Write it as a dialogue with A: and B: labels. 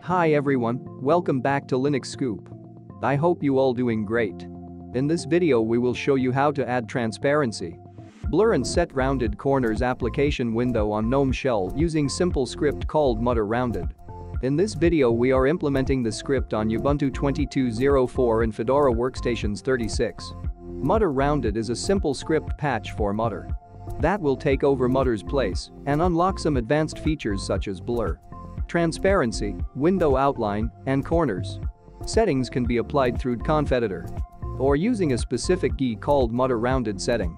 A: Hi everyone, welcome back to Linux Scoop. I hope you all doing great. In this video we will show you how to add transparency. Blur and set rounded corners application window on GNOME shell using simple script called mutter rounded. In this video we are implementing the script on Ubuntu 22.04 and Fedora Workstations 36. Mutter rounded is a simple script patch for Mutter. That will take over Mutter's place and unlock some advanced features such as blur transparency, window outline, and corners. Settings can be applied through dconf Editor or using a specific key called mutter rounded setting.